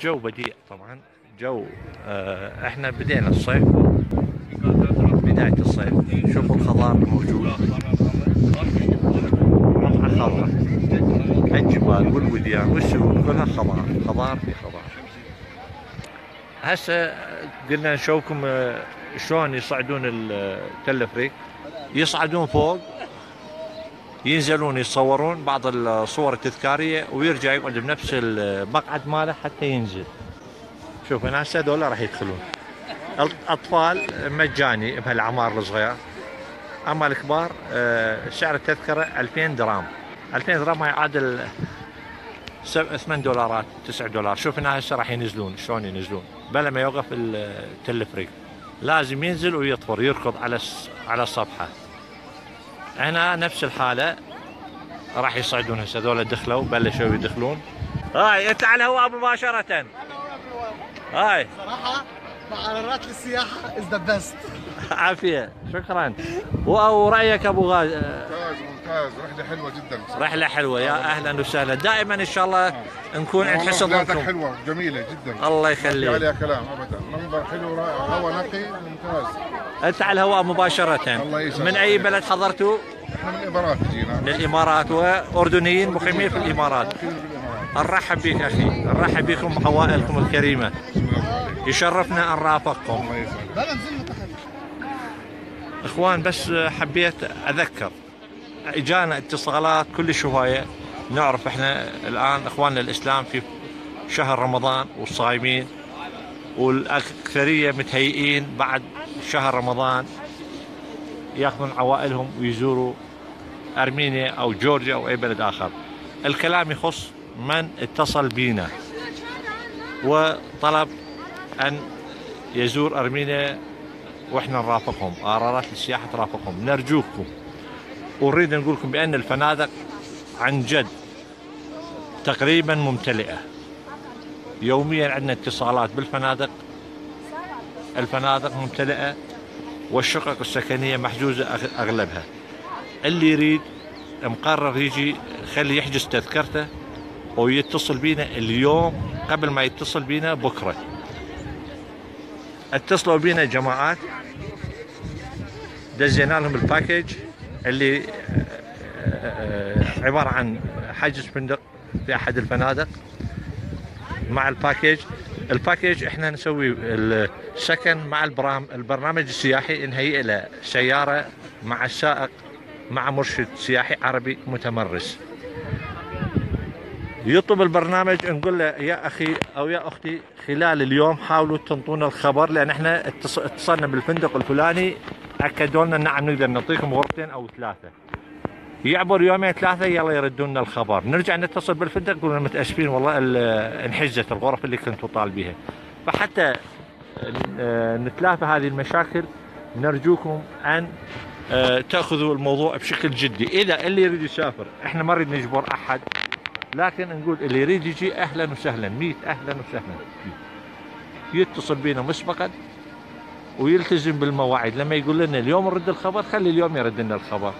الجو بديع طبعا. جو آه، إحنا بدينا الصيف. بداية الصيف. شوفوا الخضار الموجود. قطعة خضراء الجبال والوديان والسهول كلها خضار. خضار في خضار. هسه قلنا نشوفكم آه، شلون يصعدون التلفريك يصعدون فوق. ينزلون يتصورون بعض الصور التذكارية ويرجع يقعد بنفس المقعد ماله حتى ينزل. شوف هنا هسه هذول راح يدخلون. الاطفال مجاني بهالأعمار الصغير أما الكبار آه، سعر التذكرة 2000 درام 2000 درام يعادل 8 دولارات 9 دولار. شوف هنا هسه راح ينزلون. شلون ينزلون؟ بلا ما يوقف التلفريك لازم ينزل ويطفر يركض على على الصفحة. هنا نفس الحالة. راح يصعدون هسه هذول دخلوا بلشوا يدخلون. هاي إنت على الهواء مباشرة. هاي. صراحة مقررات للسياحة از ذا بيست عافية. شكرا. ورايك أبو غاز ممتاز ممتاز. رحلة حلوة جدا. بصراحة. رحلة حلوة. يا أهلا وسهلا. دائما إن شاء الله نكون عند حسن ظنكم حلوة جميلة جدا. الله يخليك. عليها كلام ابدا. منظر حلو رائع هواء نقي ممتاز. أنت على الهواء مباشرة. الله. من أي بلد حضرتوا إحنا من الإمارات جينا. من الامارات وأردنيين مقيمين في الإمارات. نرحب بك أخي. نرحب بكم بعوائلكم الكريمة. يشرفنا أن رافقكم. الله يسعدك. بلا نزلنا تحت إخوان بس حبيت أذكر. اجانا اتصالات كل هوايه نعرف إحنا الآن إخواننا الإسلام في شهر رمضان والصايمين. والأكثرية متهيئين بعد شهر رمضان يأخذون عوائلهم ويزوروا أرمينيا أو جورجيا أو أي بلد آخر. الكلام يخص من اتصل بينا. وطلب أن يزور أرمينيا وإحنا نرافقهم قرارات للسياحه ترافقهم. نرجوكم ونريد نقول لكم بأن الفنادق عن جد تقريبا ممتلئة. يوميا عندنا اتصالات بالفنادق. الفنادق ممتلئة والشقق السكنية محجوزة أغ- أغلبها. اللي يريد مقرر يجي خلي يحجز تذكرته ويتصل بينا اليوم قبل ما يتصل بينا بكرة. اتصلوا بينا جماعات. دزينا لهم ال package اللي آه، آه، عبارة عن حجز فندق في أحد الفنادق. مع ال package الباكج إحنا نسوي السكن مع البرام البرنامج السياحي نهيئ له سيارة مع السائق مع مرشد سياحي عربي متمرس. يطلب البرنامج نقول له يا أخي أو يا أختي خلال اليوم حاولوا تنطونا الخبر لأن إحنا اتص- اتصلنا بالفندق الفلاني أكدوا لنا نعم نقدر نعطيكم غرفتين أو ثلاثة. يعبر يومين ثلاثة يلا يردون لنا الخبر. نرجع نتصل بالفندق لهم متأسفين والله ال- انحجزت الغرف اللي كنتوا طالبيها فحتى آه، نتلافى هذه المشاكل نرجوكم أن آه، تأخذوا الموضوع بشكل جدي. إذا اللي يريد يسافر إحنا ما نريد نجبر أحد لكن نقول اللي يريد يجي أهلا وسهلا. ميت أهلا وسهلا. يتصل بينا مسبقا ويلتزم بالمواعيد. لما يقول لنا اليوم نرد الخبر خلي اليوم يرد لنا الخبر.